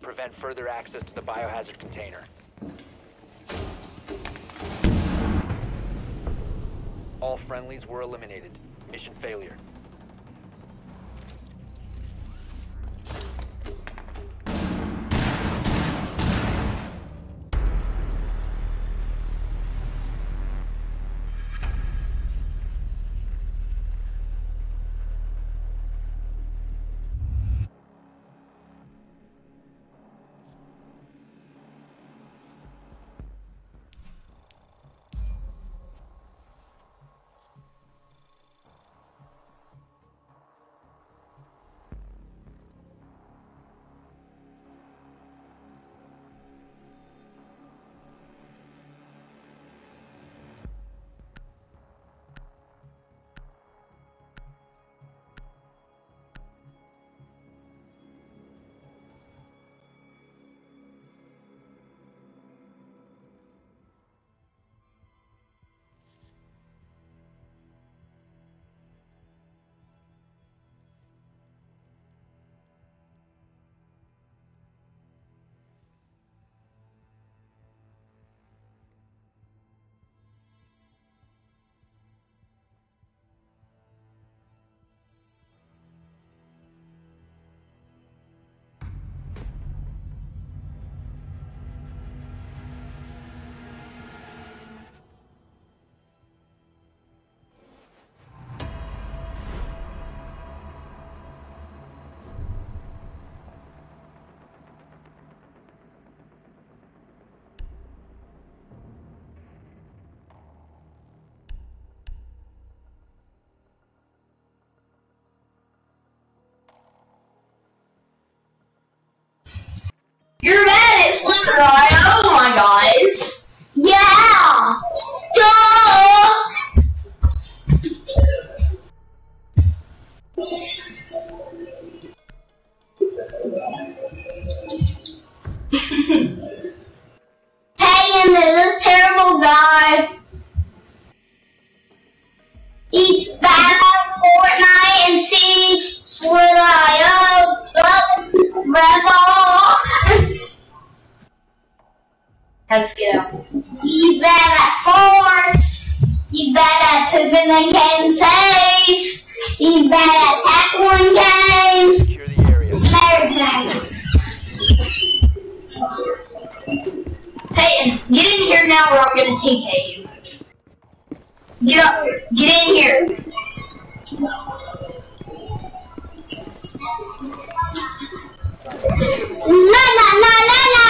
Prevent further access to the biohazard container. All friendlies were eliminated. Mission failure. Guys. At the game face. He's bad at tackling game. Secure the area. Get in here now or I'm gonna TK you. Get up. Get in here. La la la la la.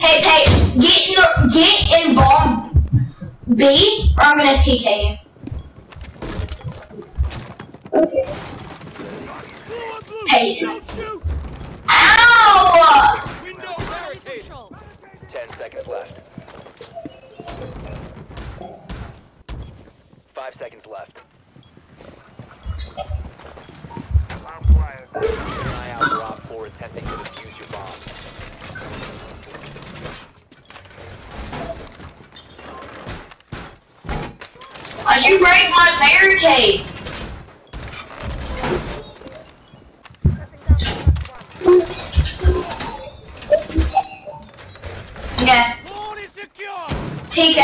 Hey, Peyton, get in get in bomb B or I'm gonna TK you. Peyton. Ow! Ten seconds left. Five seconds left. Keep eye out for OPFOR attempting to defuse your bomb. Why'd you break my barricade? Okay. TK.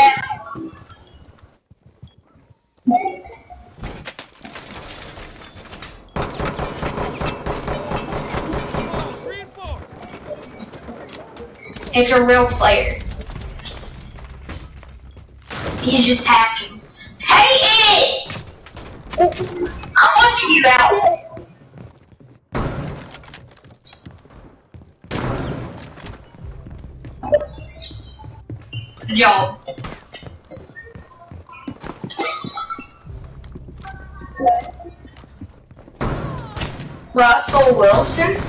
It's a real player. He's just hacking. Hey, it! I'm watching you out. Good job. Russell Wilson.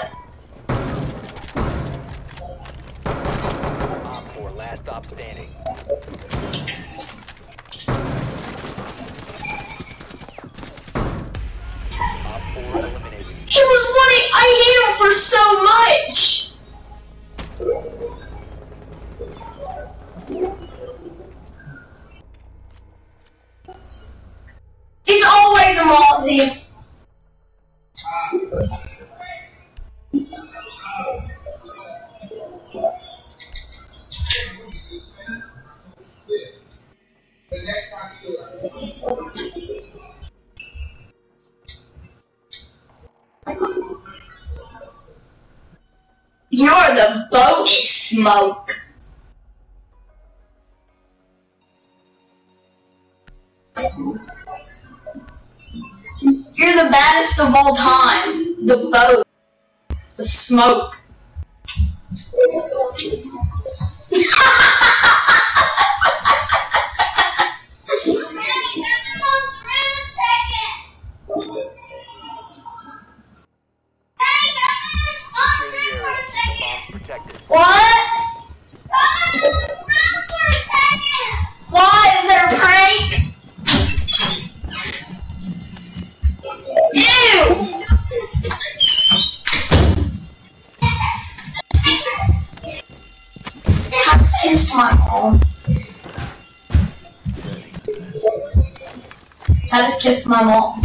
You're the bonus smoke. You're the baddest of all time. The boat. The smoke. Protected. What? Why is there a prank? Ew! Kissed my mom. I just kissed my mom.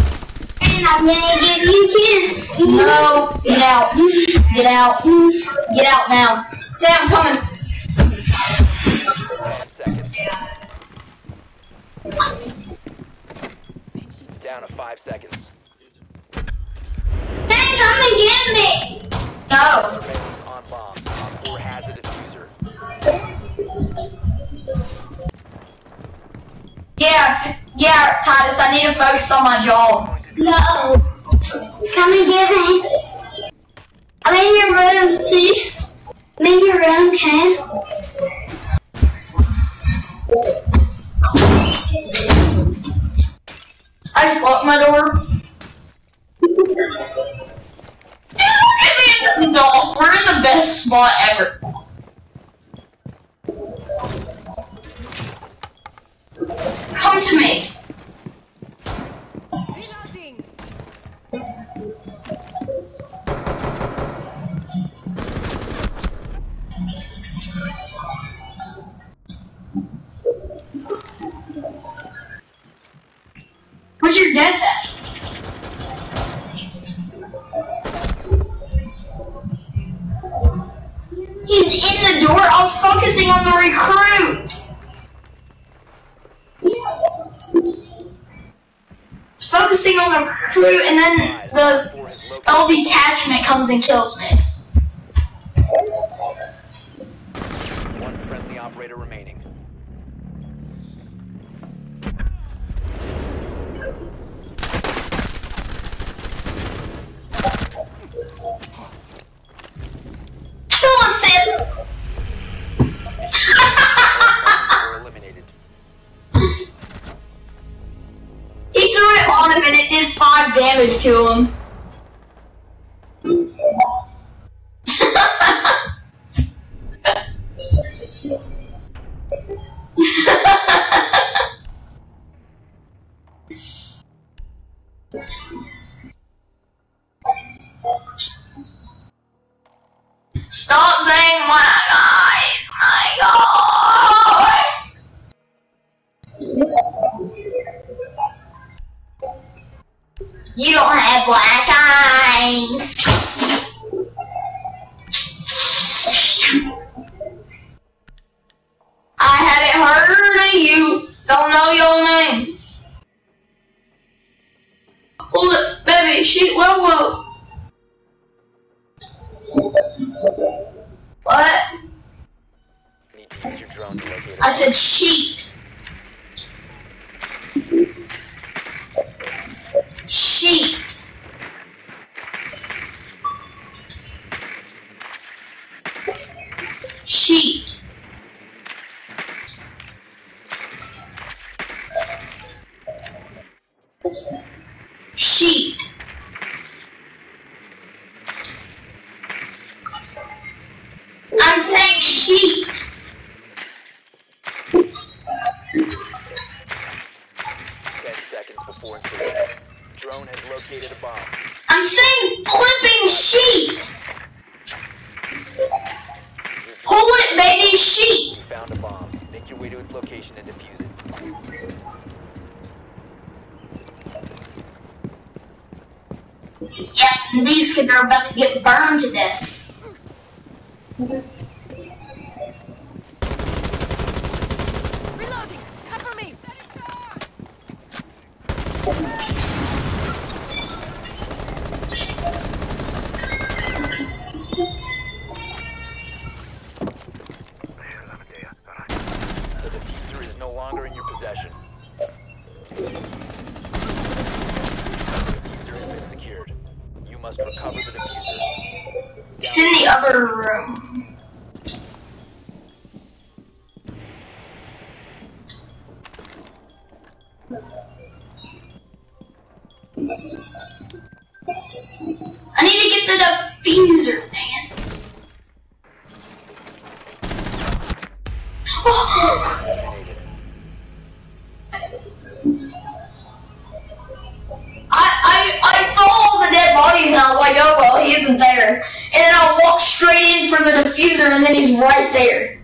And I'm gonna give you kiss. No, get out. Get out. Get out now. Say I'm coming. Down to 5 seconds. Then come and get me. No. On bomb. OPFOR has a defuser. Yeah, yeah, Titus, I need to focus on my job. No. Come and get me. I'm in your room, see? I'm in your room, Ken. I just locked my door. Look at me in this doll. We're in the best spot ever. Come to me. Focusing on the recruit, and then the 4 has located. L detachment comes and kills me. Damage to him. I said sheet. Sheet. Sheet. sheet. I'm saying sheet. Ten seconds before insertion. Drone has located a bomb. I'm saying flipping sheet. Pull it, baby, sheet. Found a bomb. Make your way to its location and defuse it. Yep, these kids are about to get burned to death. Must recover the defuser. It's in the other room. Like, oh well, he isn't there. And then I walk straight in for the defuser and then he's right there.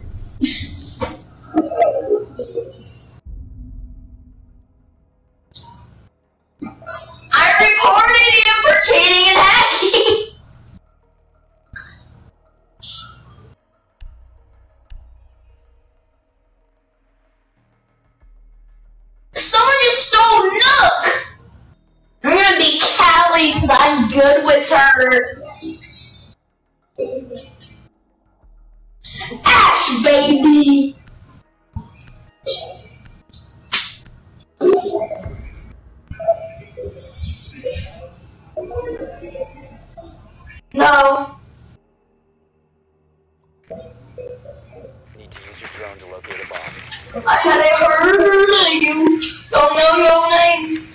I hadn't heard of you. Don't know your name.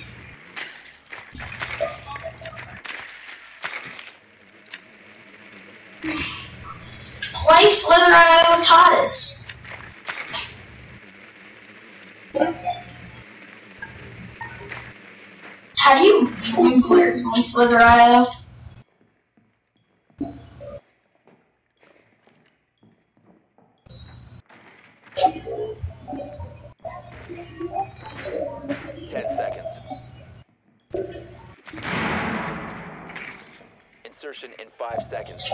Play Slither.io with How do you join players on Slither.io? Ten seconds. Insertion in five seconds.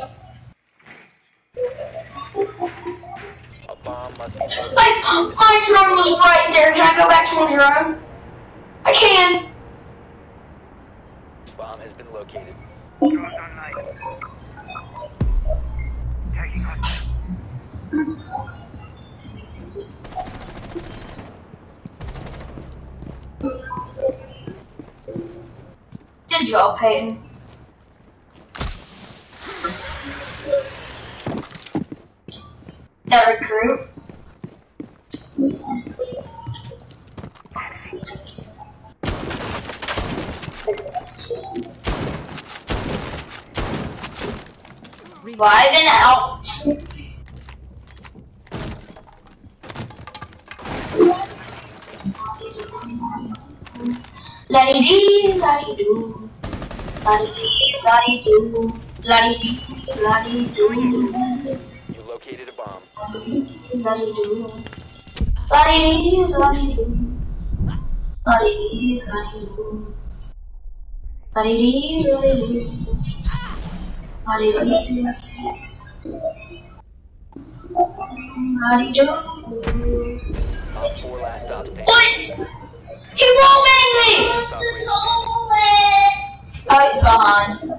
A bomb must be. My, um, my drone was right there. Can I go back to my drone? I can. Bomb has been located. Good job, Peyton. That recruit. Vibing out. La-di dee, You located a bomb. La-di-do. Always gone.